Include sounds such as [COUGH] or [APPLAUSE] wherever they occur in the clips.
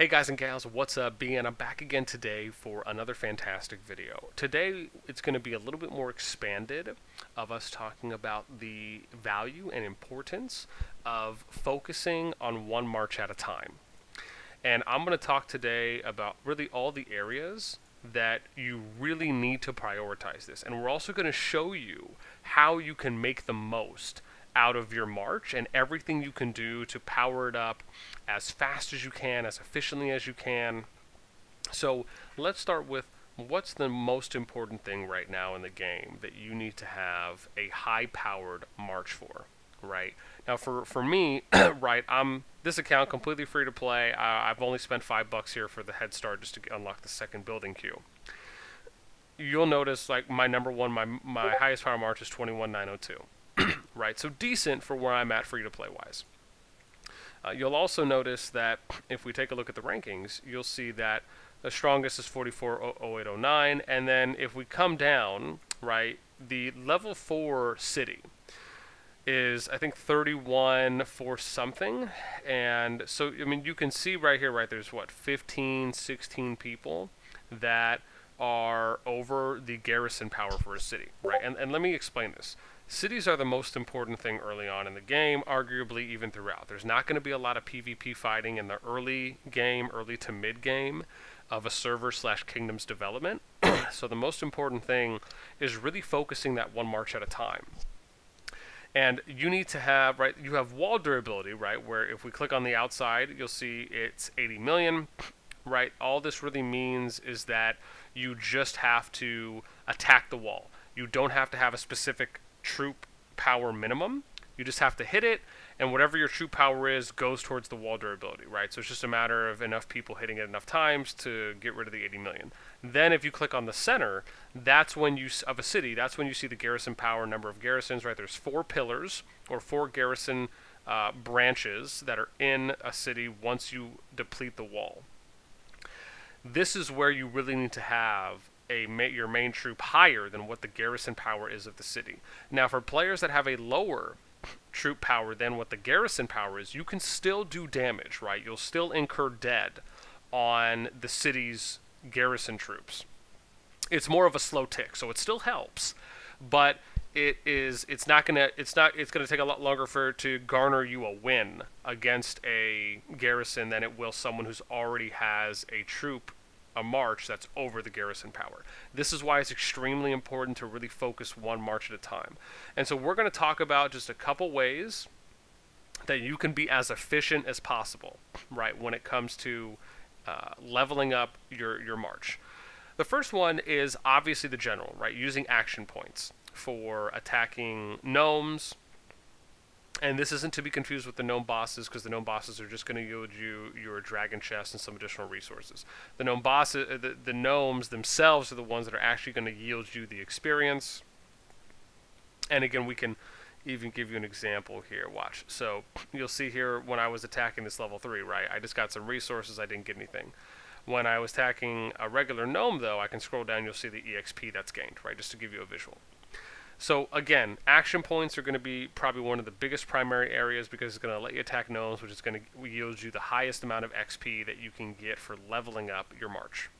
Hey guys and gals, what's up? BN, I'm back again today for another fantastic video. Today it's going to be a little bit more expanded of us talking about the value and importance of focusing on one march at a time. And I'm going to talk today about really all the areas that you really need to prioritize this. And we're also going to show you how you can make the most out of your march and everything you can do to power it up as fast as you can, as efficiently as you can. So let's start with what's the most important thing right now in the game that you need to have a high powered march for, right? Now for, for me, [CLEARS THROAT] right, I'm this account completely free to play. I've only spent five bucks here for the head start just to unlock the second building queue. You'll notice like my number one, my my highest power march is 21902 right? So decent for where I'm at free to play wise. Uh, you'll also notice that if we take a look at the rankings, you'll see that the strongest is 440809, and then if we come down, right, the level 4 city is I think 31 for something and so I mean you can see right here right there's what 15 16 people that are over the garrison power for a city right and, and let me explain this Cities are the most important thing early on in the game, arguably even throughout. There's not going to be a lot of PvP fighting in the early game, early to mid game of a server slash kingdom's development. [CLEARS THROAT] so the most important thing is really focusing that one march at a time. And you need to have, right, you have wall durability, right, where if we click on the outside, you'll see it's 80 million, [CLEARS THROAT] right? All this really means is that you just have to attack the wall. You don't have to have a specific troop power minimum. You just have to hit it, and whatever your troop power is goes towards the wall durability, right? So it's just a matter of enough people hitting it enough times to get rid of the 80 million. Then if you click on the center, that's when you of a city, that's when you see the garrison power number of garrisons, right? There's four pillars or four garrison uh, branches that are in a city once you deplete the wall. This is where you really need to have a your main troop higher than what the garrison power is of the city. Now, for players that have a lower troop power than what the garrison power is, you can still do damage, right? You'll still incur dead on the city's garrison troops. It's more of a slow tick, so it still helps, but it is it's not gonna it's not it's gonna take a lot longer for it to garner you a win against a garrison than it will someone who's already has a troop a march that's over the garrison power. This is why it's extremely important to really focus one march at a time. And so we're going to talk about just a couple ways that you can be as efficient as possible, right, when it comes to uh, leveling up your, your march. The first one is obviously the general, right, using action points for attacking gnomes, and this isn't to be confused with the gnome bosses, because the gnome bosses are just going to yield you your dragon chest and some additional resources. The gnome bosses, uh, the, the gnomes themselves are the ones that are actually going to yield you the experience. And again, we can even give you an example here. Watch. So you'll see here when I was attacking this level 3, right? I just got some resources, I didn't get anything. When I was attacking a regular gnome, though, I can scroll down, you'll see the EXP that's gained, right? Just to give you a visual. So again, action points are going to be probably one of the biggest primary areas because it's going to let you attack gnomes, which is going to yield you the highest amount of XP that you can get for leveling up your march.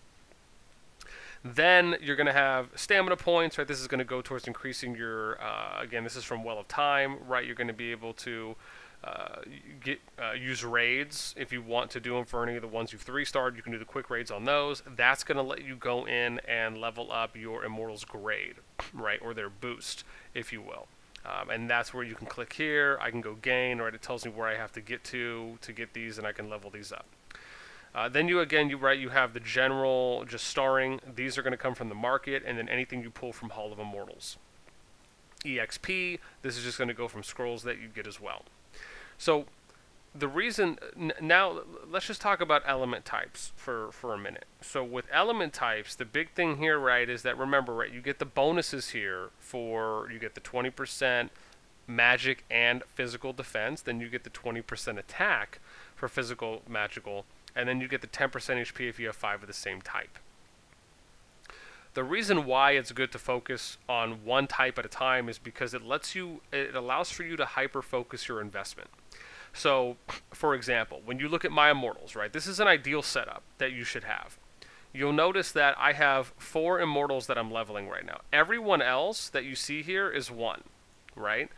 Then you're going to have stamina points, right? This is going to go towards increasing your, uh, again, this is from Well of Time, right? You're going to be able to uh, get uh, use raids if you want to do them for any of the ones you've three starred. You can do the quick raids on those. That's going to let you go in and level up your Immortals grade, right, or their boost, if you will. Um, and that's where you can click here. I can go gain, right? It tells me where I have to get to to get these, and I can level these up. Uh, then you again, you right, you have the general just starring. These are going to come from the market, and then anything you pull from Hall of Immortals. EXP. This is just going to go from scrolls that you get as well. So the reason now let's just talk about element types for for a minute. So with element types, the big thing here, right, is that remember, right, you get the bonuses here for you get the 20% magic and physical defense, then you get the 20% attack for physical magical, and then you get the 10% HP if you have five of the same type. The reason why it's good to focus on one type at a time is because it lets you it allows for you to hyper focus your investment. So, for example, when you look at my immortals, right, this is an ideal setup that you should have. You'll notice that I have four immortals that I'm leveling right now. Everyone else that you see here is one, right?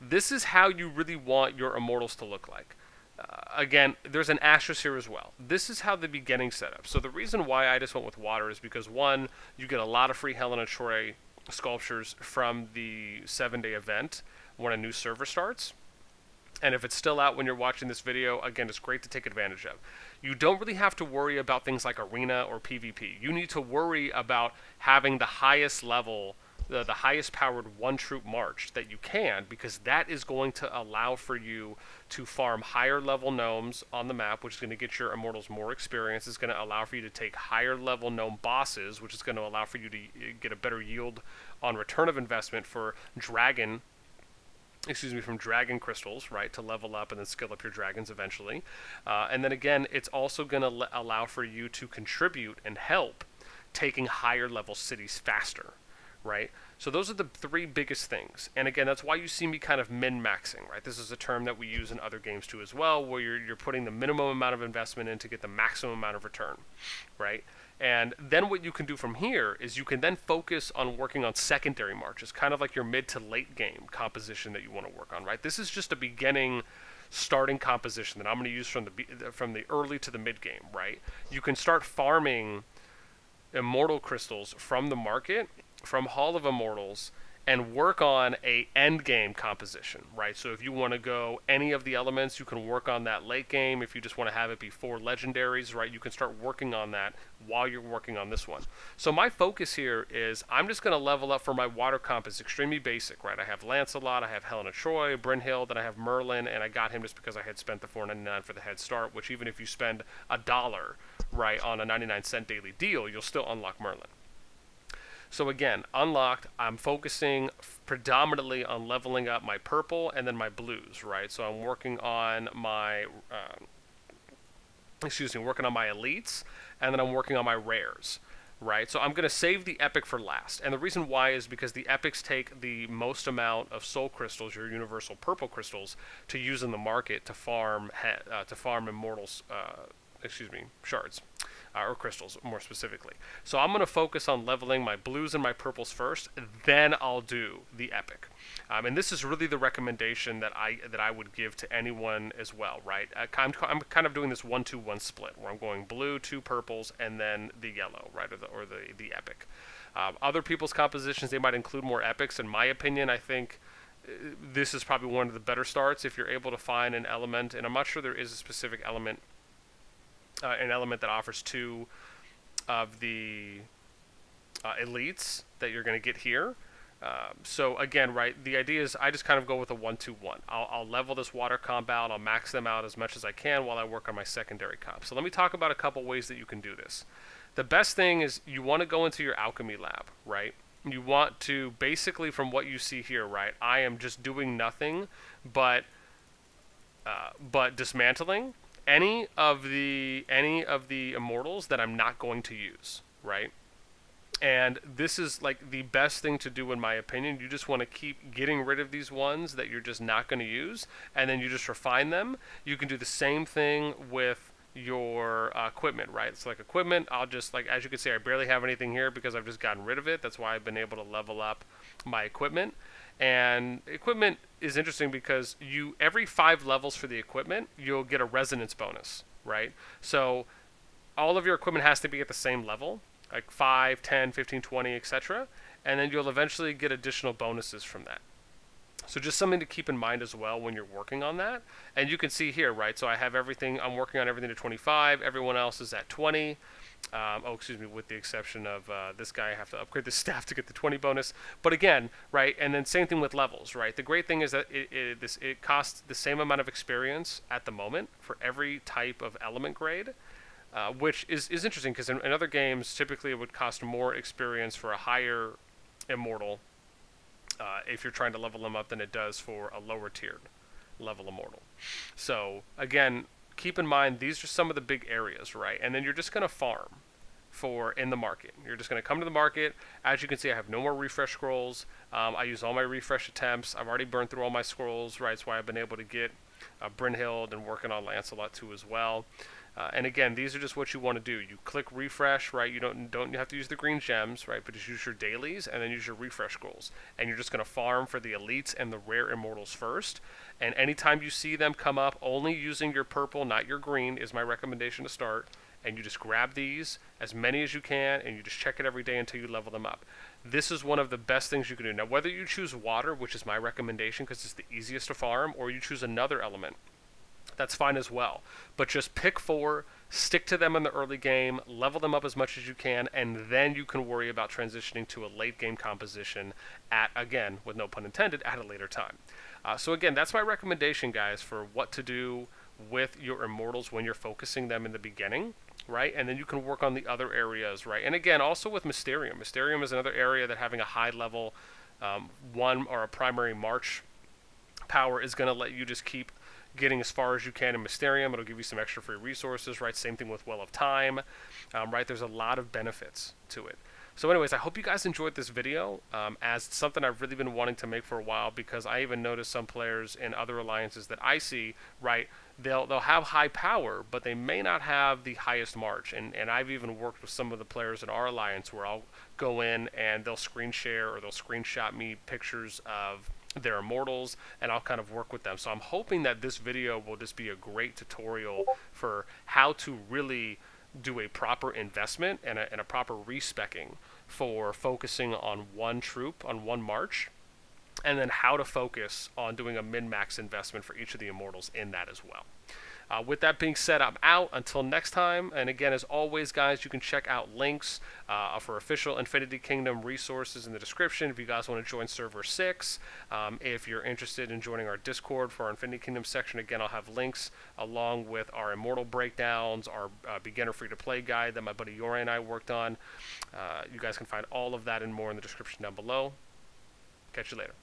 This is how you really want your immortals to look like. Uh, again, there's an asterisk here as well. This is how the beginning setup. So the reason why I just went with water is because one, you get a lot of free Helena Troy sculptures from the seven day event when a new server starts. And if it's still out when you're watching this video, again, it's great to take advantage of. You don't really have to worry about things like arena or PvP. You need to worry about having the highest level, the, the highest powered one troop march that you can, because that is going to allow for you to farm higher level gnomes on the map, which is going to get your immortals more experience. It's going to allow for you to take higher level gnome bosses, which is going to allow for you to get a better yield on return of investment for dragon excuse me, from dragon crystals, right, to level up and then skill up your dragons eventually. Uh, and then again, it's also going to allow for you to contribute and help taking higher level cities faster, right? So those are the three biggest things. And again, that's why you see me kind of min-maxing, right? This is a term that we use in other games too as well, where you're, you're putting the minimum amount of investment in to get the maximum amount of return, right? And then what you can do from here is you can then focus on working on secondary marches, kind of like your mid to late game composition that you want to work on, right? This is just a beginning starting composition that I'm going to use from the from the early to the mid game, right? You can start farming immortal crystals from the market, from Hall of Immortals, and work on a end game composition, right? So if you want to go any of the elements, you can work on that late game. If you just want to have it before legendaries, right, you can start working on that while you're working on this one. So my focus here is I'm just going to level up for my water comp is extremely basic, right? I have Lancelot, I have Helena Troy, Brynhild, and I have Merlin, and I got him just because I had spent the 4.99 for the head start. Which even if you spend a dollar, right, on a 99 cent daily deal, you'll still unlock Merlin. So again, unlocked, I'm focusing predominantly on leveling up my purple and then my blues, right? So I'm working on my, uh, excuse me, working on my elites, and then I'm working on my rares, right? So I'm going to save the epic for last. And the reason why is because the epics take the most amount of soul crystals, your universal purple crystals, to use in the market to farm, uh, to farm immortals, uh, excuse me, shards uh, or crystals more specifically. So I'm going to focus on leveling my blues and my purples first, then I'll do the epic. Um, and this is really the recommendation that I that I would give to anyone as well, right? Uh, I'm, I'm kind of doing this one-two-one split where I'm going blue, two purples, and then the yellow, right, or the or the the epic. Um, other people's compositions they might include more epics. In my opinion, I think uh, this is probably one of the better starts if you're able to find an element, and I'm not sure there is a specific element uh, an element that offers two of the uh, elites that you're going to get here. Um, so again, right, the idea is I just kind of go with a one-two-one. I'll, I'll level this water comp out, I'll max them out as much as I can while I work on my secondary comp. So let me talk about a couple ways that you can do this. The best thing is you want to go into your alchemy lab, right? You want to basically, from what you see here, right? I am just doing nothing, but uh, but dismantling any of the any of the immortals that I'm not going to use, right? And this is like the best thing to do in my opinion. You just want to keep getting rid of these ones that you're just not going to use and then you just refine them. You can do the same thing with your uh, equipment, right? So like equipment, I'll just like as you can see I barely have anything here because I've just gotten rid of it. That's why I've been able to level up my equipment. And equipment is interesting because you every five levels for the equipment, you'll get a resonance bonus, right? So all of your equipment has to be at the same level, like 5, 10, 15, 20, etc. And then you'll eventually get additional bonuses from that. So just something to keep in mind as well when you're working on that. And you can see here, right? So I have everything, I'm working on everything to 25, everyone else is at 20. Um, oh, excuse me, with the exception of uh, this guy, I have to upgrade the [LAUGHS] staff to get the 20 bonus. But again, right, and then same thing with levels, right? The great thing is that it, it, this, it costs the same amount of experience at the moment for every type of element grade. Uh, which is, is interesting because in, in, other games, typically it would cost more experience for a higher immortal uh, if you're trying to level them up than it does for a lower tiered level immortal. So, again, keep in mind these are some of the big areas, right? And then you're just going to farm for in the market. You're just going to come to the market. As you can see, I have no more refresh scrolls. Um, I use all my refresh attempts. I've already burned through all my scrolls, right? That's why I've been able to get uh, Brynhild and working on Lancelot too as well. Uh, and again, these are just what you want to do. You click refresh, right? You don't don't you have to use the green gems, right? But just use your dailies and then use your refresh goals. And you're just going to farm for the elites and the rare immortals first. And anytime you see them come up, only using your purple, not your green, is my recommendation to start. And you just grab these, as many as you can, and you just check it every day until you level them up. This is one of the best things you can do. Now, whether you choose water, which is my recommendation because it's the easiest to farm, or you choose another element, that's fine as well. But just pick four, stick to them in the early game, level them up as much as you can, and then you can worry about transitioning to a late game composition at, again, with no pun intended, at a later time. Uh, so, again, that's my recommendation, guys, for what to do with your immortals when you're focusing them in the beginning right? And then you can work on the other areas, right? And again, also with Mysterium. Mysterium is another area that having a high level um, one or a primary march power is going to let you just keep getting as far as you can in Mysterium. It'll give you some extra free resources, right? Same thing with Well of Time, um, right? There's a lot of benefits to it. So anyways, I hope you guys enjoyed this video um, as something I've really been wanting to make for a while because I even noticed some players in other alliances that I see, right, they'll, they'll have high power, but they may not have the highest march. And, and I've even worked with some of the players in our alliance where I'll go in and they'll screen share or they'll screenshot me pictures of their immortals and I'll kind of work with them. So I'm hoping that this video will just be a great tutorial for how to really do a proper investment and a, and a proper respecking for focusing on one troop, on one march, and then how to focus on doing a min-max investment for each of the immortals in that as well. Uh, with that being said, I'm out. Until next time. And again, as always, guys, you can check out links uh, for official Infinity Kingdom resources in the description if you guys want to join Server 6. Um, if you're interested in joining our Discord for our Infinity Kingdom section, again, I'll have links along with our Immortal breakdowns, our uh, beginner free to play guide that my buddy Yorae and I worked on. Uh, you guys can find all of that and more in the description down below. Catch you later.